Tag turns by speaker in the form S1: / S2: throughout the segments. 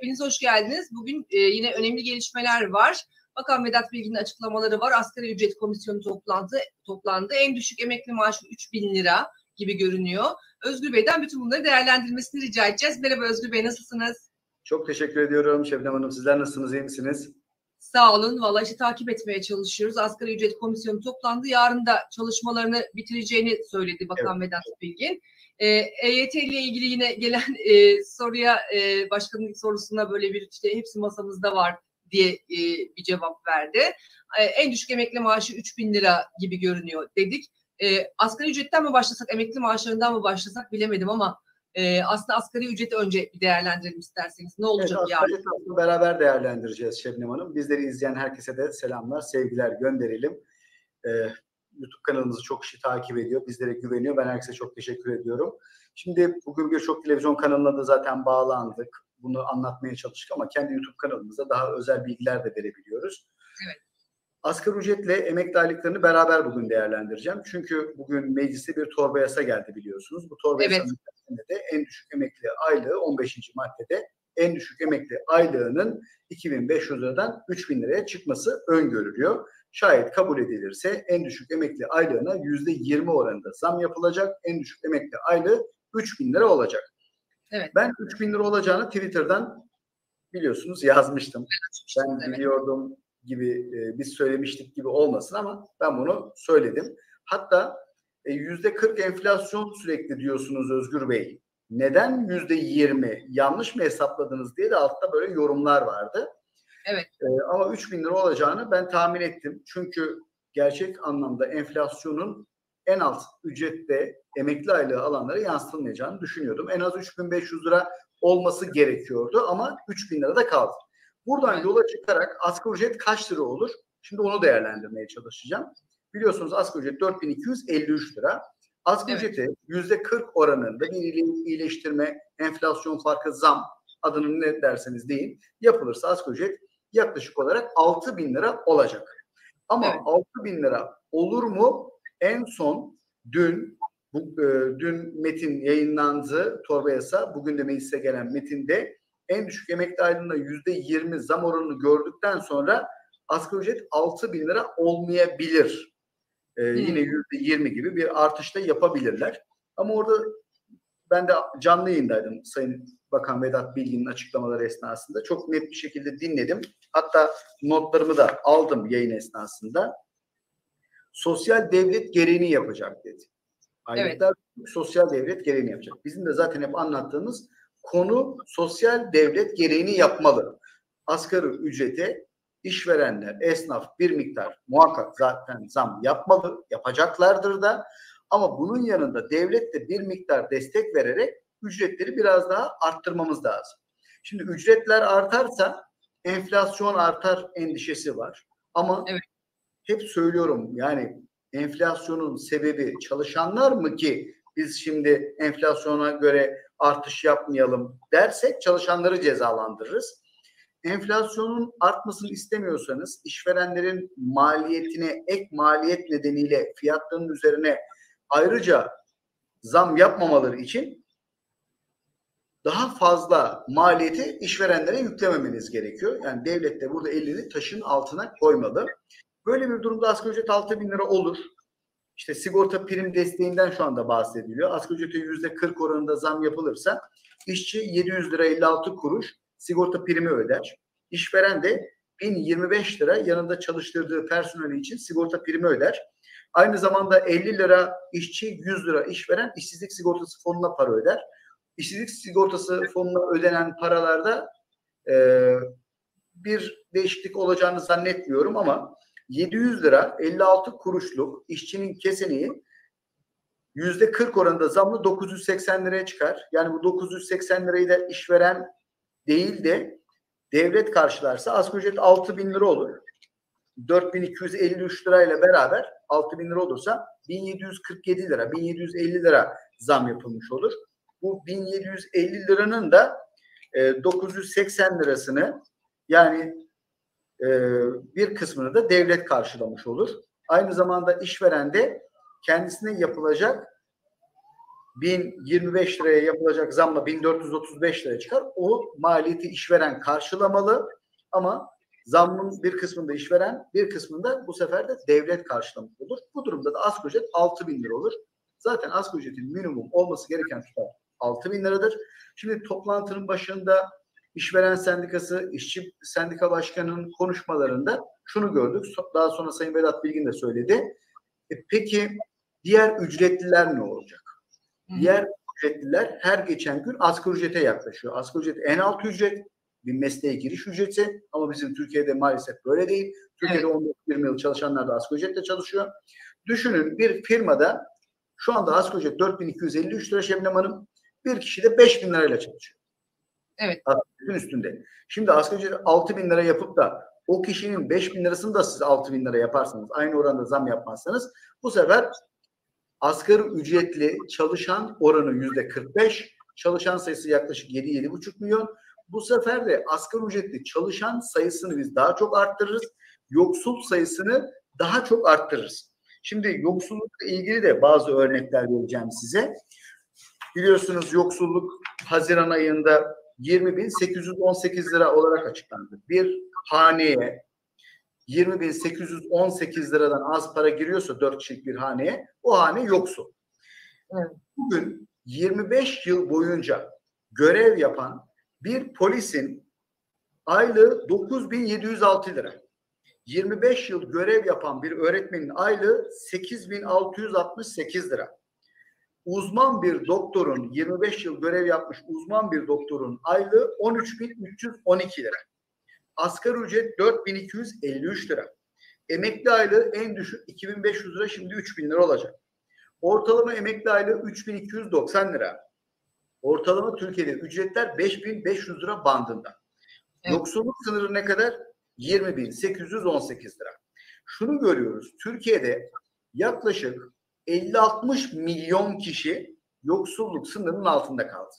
S1: Hepiniz hoş geldiniz. Bugün e, yine önemli gelişmeler var. Bakan Vedat Bilgin'in açıklamaları var. Asgari ücret komisyonu toplandı. toplandı. En düşük emekli maaşı 3 bin lira gibi görünüyor. Özgür Bey'den bütün bunları değerlendirmesini rica edeceğiz. Merhaba Özgür Bey nasılsınız?
S2: Çok teşekkür ediyorum Şebnem Hanım. Sizler nasılsınız? İyi misiniz?
S1: Sağ olun. Valla işte takip etmeye çalışıyoruz. Asgari ücret komisyonu toplandı. Yarın da çalışmalarını bitireceğini söyledi Bakan evet. Vedat Bilgin. E, EYT ile ilgili yine gelen e, soruya e, başkanın sorusuna böyle bir işte hepsi masamızda var diye e, bir cevap verdi. E, en düşük emekli maaşı 3 bin lira gibi görünüyor dedik. E, asgari ücretten mi başlasak, emekli maaşlarından mı başlasak bilemedim ama e, aslında asgari ücreti önce bir değerlendirelim isterseniz. Ne olacak evet,
S2: yani? Beraber değerlendireceğiz Şebnem Hanım. Bizleri izleyen herkese de selamlar, sevgiler gönderelim. E, YouTube kanalımızı çok kişi takip ediyor. Bizlere güveniyor. Ben herkese çok teşekkür ediyorum. Şimdi bugün birçok televizyon kanalına da zaten bağlandık. Bunu anlatmaya çalıştık ama kendi YouTube kanalımızda daha özel bilgiler de verebiliyoruz. Evet. Asgari ücretle emekli aylıklarını beraber bugün değerlendireceğim. Çünkü bugün meclise bir torba yasa geldi biliyorsunuz. Bu torba evet. yasanın de en düşük emekli aylığı 15. maddede en düşük emekli aylığının 2500 liradan 3000 liraya çıkması öngörülüyor. Şayet kabul edilirse en düşük emekli aylığına %20 oranında zam yapılacak. En düşük emekli aylığı 3000 lira olacak. Evet. Ben 3000 lira olacağını Twitter'dan biliyorsunuz yazmıştım. Ben evet. biliyordum gibi e, biz söylemiştik gibi olmasın ama ben bunu söyledim. Hatta e, yüzde 40 enflasyon sürekli diyorsunuz Özgür Bey. Neden yüzde 20 yanlış mı hesapladınız diye de altta böyle yorumlar vardı. Evet. E, ama 3 bin lira olacağını ben tahmin ettim. Çünkü gerçek anlamda enflasyonun en alt ücrette emekli aylığı alanlara yansıtılmayacağını düşünüyordum. En az 3500 lira olması gerekiyordu ama 3000 lira da kaldı. Buradan evet. yola çıkarak asgari ücret kaç lira olur? Şimdi onu değerlendirmeye çalışacağım. Biliyorsunuz asgari ücret 4253 lira. Asgari evet. ücrete yüzde 40 oranında bir iyileştirme, enflasyon farkı, zam adını ne derseniz deyin yapılırsa asgari ücret yaklaşık olarak 6 bin lira olacak. Ama evet. 6 bin lira olur mu? En son dün bu, e, dün metin yayınlandı torba yasa. Bugün de meclise gelen metinde en düşük emekli aylığına yüzde 20 zam oranını gördükten sonra asgari ücret 6 bin lira olmayabilir. Hmm. Yine yüzde 20 gibi bir artışta yapabilirler. Ama orada ben de canlı yayındaydım Sayın Bakan Vedat Bilgin'in açıklamaları esnasında. Çok net bir şekilde dinledim. Hatta notlarımı da aldım yayın esnasında. Sosyal devlet gereğini yapacak dedi. Aylıklar evet. sosyal devlet gereğini yapacak. Bizim de zaten hep anlattığımız konu sosyal devlet gereğini yapmalı. Asgari ücrete işverenler, esnaf bir miktar muhakkak zaten zam yapmalı, yapacaklardır da. Ama bunun yanında devlet de bir miktar destek vererek ücretleri biraz daha arttırmamız lazım. Şimdi ücretler artarsa enflasyon artar endişesi var. Ama evet. hep söylüyorum yani enflasyonun sebebi çalışanlar mı ki biz şimdi enflasyona göre artış yapmayalım dersek çalışanları cezalandırırız. Enflasyonun artmasını istemiyorsanız işverenlerin maliyetine ek maliyet nedeniyle fiyatların üzerine ayrıca zam yapmamaları için daha fazla maliyeti işverenlere yüklememeniz gerekiyor. Yani devlet de burada elini taşın altına koymalı. Böyle bir durumda asgari ücret 6 bin lira olur. İşte sigorta prim desteğinden şu anda bahsediliyor. Asgari ücrete yüzde 40 oranında zam yapılırsa işçi 700 lira 56 kuruş sigorta primi öder. İşveren de 1025 lira yanında çalıştırdığı personeli için sigorta primi öder. Aynı zamanda 50 lira işçi, 100 lira işveren işsizlik sigortası fonuna para öder. İşsizlik sigortası fonuna ödenen paralarda e, bir değişiklik olacağını zannetmiyorum ama 700 lira 56 kuruşluk işçinin keseneği yüzde 40 oranında zamlı 980 liraya çıkar. Yani bu 980 lirayı da işveren değil de devlet karşılarsa asgari ücret 6 bin lira olur. 4253 lirayla beraber 6 bin lira olursa 1747 lira, 1750 lira zam yapılmış olur. Bu 1750 liranın da e, 980 lirasını yani e, bir kısmını da devlet karşılamış olur. Aynı zamanda işveren de kendisine yapılacak 1025 liraya yapılacak zamla 1435 liraya çıkar. O maliyeti işveren karşılamalı ama zammın bir kısmında işveren bir kısmında bu sefer de devlet karşılamış olur. Bu durumda da asgari ücret 6 bin lira olur. Zaten asgari ücretin minimum olması gereken tutar 6 bin liradır. Şimdi toplantının başında işveren sendikası, işçi sendika başkanının konuşmalarında şunu gördük. Daha sonra Sayın Vedat Bilgin de söyledi. E, peki diğer ücretliler ne olacak? Diğer ücretliler her geçen gün asgari ücrete yaklaşıyor. Asgari ücret en alt ücret bir mesleğe giriş ücreti ama bizim Türkiye'de maalesef böyle değil. Türkiye'de evet. 19-20 yıl çalışanlar da asgari ücretle çalışıyor. Düşünün bir firmada şu anda asgari ücret 4253 lira Şebnem Hanım. Bir kişi de 5000 lirayla çalışıyor.
S1: Evet.
S2: Asgari üstünde. Şimdi asgari ücret 6000 lira yapıp da o kişinin 5000 lirasını da siz 6000 lira yaparsanız aynı oranda zam yapmazsanız bu sefer asgari ücretli çalışan oranı yüzde 45 çalışan sayısı yaklaşık 7-7,5 milyon. Bu sefer de asgari ücretli çalışan sayısını biz daha çok arttırırız. Yoksul sayısını daha çok arttırırız. Şimdi yoksullukla ilgili de bazı örnekler vereceğim size. Biliyorsunuz yoksulluk Haziran ayında 20.818 lira olarak açıklandı. Bir haneye 20.818 liradan az para giriyorsa 4 kişilik bir haneye o hane yoksul. Evet. Bugün 25 yıl boyunca görev yapan bir polisin aylığı 9706 lira. 25 yıl görev yapan bir öğretmenin aylığı 8668 lira. Uzman bir doktorun 25 yıl görev yapmış uzman bir doktorun aylığı 13312 lira. Asgari ücret 4253 lira. Emekli aylığı en düşük 2500 lira şimdi 3000 lira olacak. Ortalama emekli aylığı 3290 lira. Ortalama Türkiye'de ücretler 5500 lira bandında. Evet. Yoksulluk sınırı ne kadar? 20.818 lira. Şunu görüyoruz. Türkiye'de yaklaşık 50-60 milyon kişi yoksulluk sınırının altında kaldı.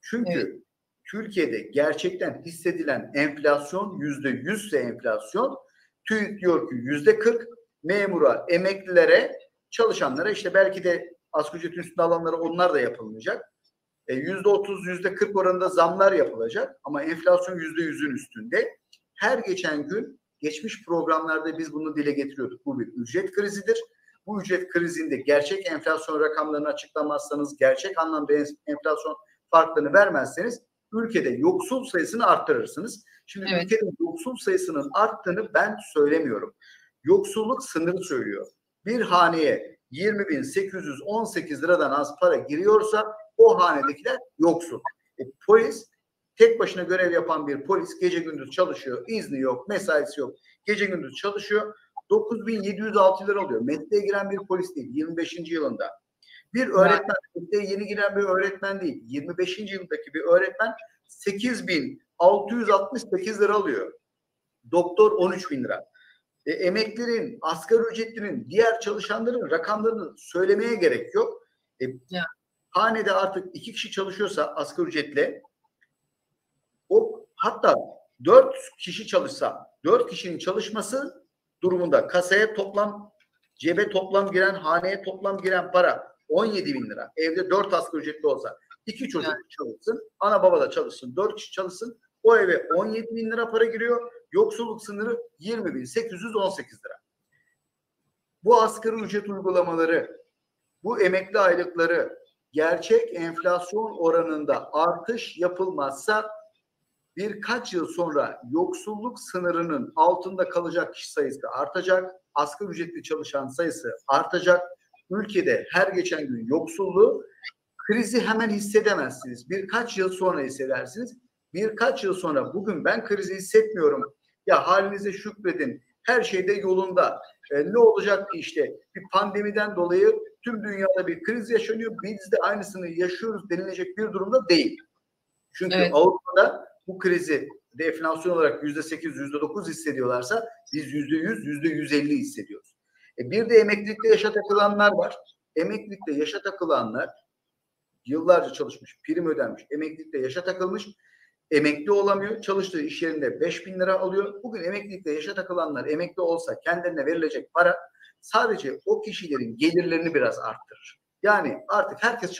S2: Çünkü evet. Türkiye'de gerçekten hissedilen enflasyon yüzde yüzse enflasyon TÜİK diyor ki yüzde kırk memura, emeklilere, çalışanlara işte belki de asgari ücretin üstünde alanlara onlar da yapılmayacak. E, yüzde otuz, yüzde kırk oranında zamlar yapılacak ama enflasyon yüzde yüzün üstünde. Her geçen gün geçmiş programlarda biz bunu dile getiriyorduk. Bu bir ücret krizidir. Bu ücret krizinde gerçek enflasyon rakamlarını açıklamazsanız, gerçek anlamda enflasyon farklarını vermezseniz ülkede yoksul sayısını arttırırsınız. Şimdi evet. ülkede yoksul sayısının arttığını ben söylemiyorum. Yoksulluk sınırı söylüyor. Bir haneye 20.818 liradan az para giriyorsa o hanedekiler yoksul. E, polis tek başına görev yapan bir polis gece gündüz çalışıyor. İzni yok, mesaisi yok. Gece gündüz çalışıyor. 9706 lira alıyor. Mesleğe giren bir polis değil 25. yılında. Bir öğretmen, mesleğe yeni giren bir öğretmen değil. 25. yıldaki bir öğretmen 8668 lira alıyor. Doktor 13 bin lira. E, emeklerin, asgari ücretlinin, diğer çalışanların rakamlarını söylemeye gerek yok. E, ya. Hanede artık iki kişi çalışıyorsa asgari ücretle o hatta dört kişi çalışsa dört kişinin çalışması durumunda kasaya toplam cebe toplam giren haneye toplam giren para 17 bin lira. Evde 4 asgari ücretli olsa iki çocuk yani. çalışsın, ana baba da çalışsın, 4 kişi çalışsın. O eve 17 bin lira para giriyor. Yoksulluk sınırı 20 bin 818 lira. Bu asgari ücret uygulamaları, bu emekli aylıkları gerçek enflasyon oranında artış yapılmazsa birkaç yıl sonra yoksulluk sınırının altında kalacak kişi sayısı artacak, asgari ücretli çalışan sayısı artacak. Ülkede her geçen gün yoksulluğu krizi hemen hissedemezsiniz. Birkaç yıl sonra hissedersiniz. Birkaç yıl sonra bugün ben krizi hissetmiyorum. Ya halinize şükredin. Her şeyde yolunda. E, ne olacak ki işte bir pandemiden dolayı tüm dünyada bir kriz yaşanıyor. Biz de aynısını yaşıyoruz denilecek bir durumda değil. Çünkü evet. Avrupa'da bu krizi de enflasyon olarak yüzde sekiz, yüzde dokuz hissediyorlarsa biz yüzde yüz, yüzde yüz elli hissediyoruz. E bir de emeklilikte yaşa takılanlar var. Emeklilikte yaşa takılanlar yıllarca çalışmış, prim ödenmiş, emeklilikte yaşa takılmış, emekli olamıyor. Çalıştığı iş yerinde 5 bin lira alıyor. Bugün emeklilikte yaşa takılanlar emekli olsa kendilerine verilecek para sadece o kişilerin gelirlerini biraz arttırır. Yani artık herkes